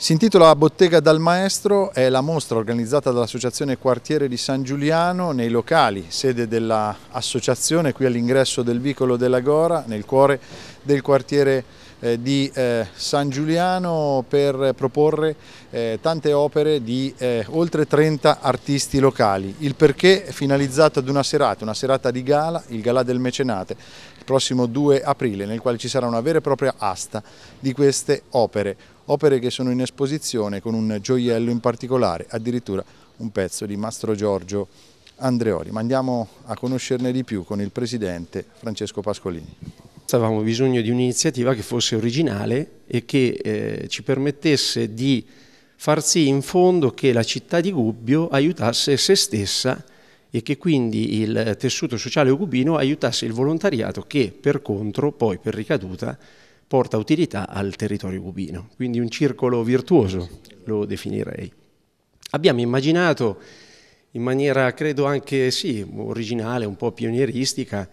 Si intitola Bottega dal Maestro, è la mostra organizzata dall'Associazione Quartiere di San Giuliano nei locali, sede dell'associazione qui all'ingresso del vicolo della Gora, nel cuore del quartiere eh, di eh, San Giuliano per proporre eh, tante opere di eh, oltre 30 artisti locali. Il perché è finalizzato ad una serata, una serata di gala, il Galà del Mecenate, il prossimo 2 aprile, nel quale ci sarà una vera e propria asta di queste opere opere che sono in esposizione con un gioiello in particolare, addirittura un pezzo di Mastro Giorgio Andreoli. Ma andiamo a conoscerne di più con il presidente Francesco Pascolini. Avevamo bisogno di un'iniziativa che fosse originale e che eh, ci permettesse di far sì in fondo che la città di Gubbio aiutasse se stessa e che quindi il tessuto sociale gubino aiutasse il volontariato che per contro, poi per ricaduta, porta utilità al territorio cubino. Quindi un circolo virtuoso lo definirei. Abbiamo immaginato in maniera credo anche sì, originale, un po' pionieristica,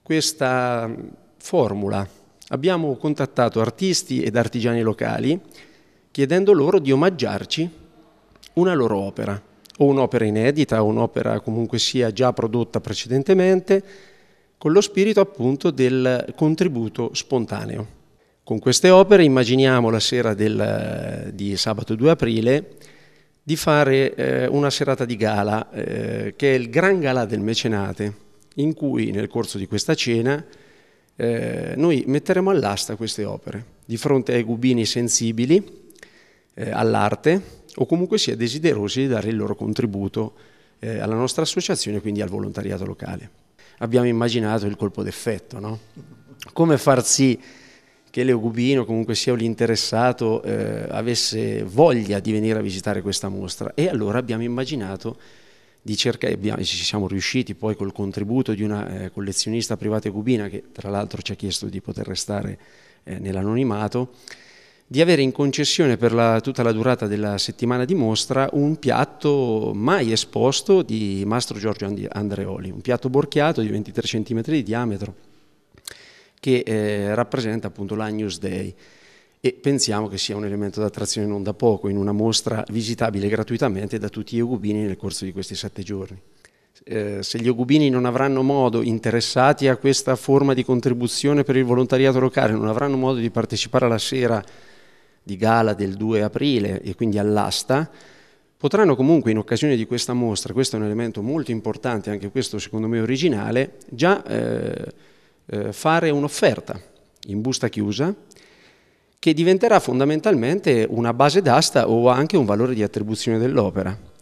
questa formula. Abbiamo contattato artisti ed artigiani locali chiedendo loro di omaggiarci una loro opera, o un'opera inedita, o un'opera comunque sia già prodotta precedentemente, con lo spirito appunto del contributo spontaneo. Con queste opere immaginiamo la sera del, di sabato 2 aprile di fare eh, una serata di gala, eh, che è il Gran Gala del Mecenate, in cui nel corso di questa cena eh, noi metteremo all'asta queste opere, di fronte ai gubini sensibili eh, all'arte o comunque sia desiderosi di dare il loro contributo eh, alla nostra associazione, quindi al volontariato locale. Abbiamo immaginato il colpo d'effetto, no? Come far sì che Leo Gubino, comunque sia l'interessato, eh, avesse voglia di venire a visitare questa mostra. E allora abbiamo immaginato di cercare, abbiamo, ci siamo riusciti poi col contributo di una eh, collezionista privata cubina che tra l'altro ci ha chiesto di poter restare eh, nell'anonimato, di avere in concessione per la, tutta la durata della settimana di mostra un piatto mai esposto di Mastro Giorgio Andreoli, un piatto borchiato di 23 cm di diametro che eh, rappresenta appunto l'Agnus Dei e pensiamo che sia un elemento d'attrazione non da poco in una mostra visitabile gratuitamente da tutti gli eugubini nel corso di questi sette giorni. Eh, se gli eugubini non avranno modo, interessati a questa forma di contribuzione per il volontariato locale, non avranno modo di partecipare alla sera di gala del 2 aprile e quindi all'asta, potranno comunque in occasione di questa mostra, questo è un elemento molto importante, anche questo secondo me originale, già eh, eh, fare un'offerta in busta chiusa che diventerà fondamentalmente una base d'asta o anche un valore di attribuzione dell'opera.